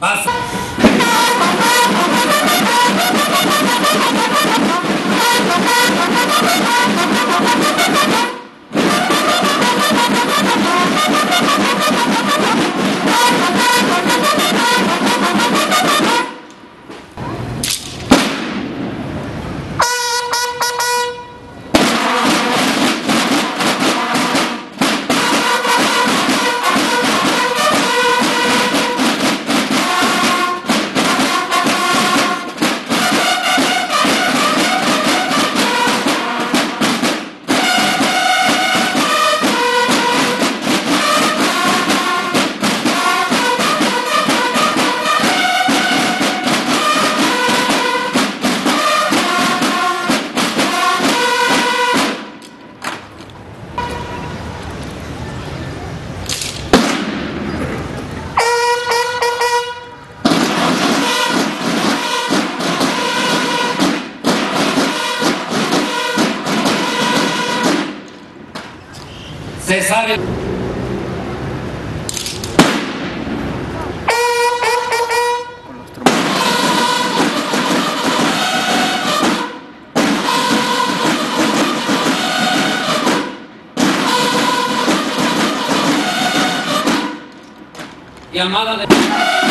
Passa! Se sabe. Llamada de...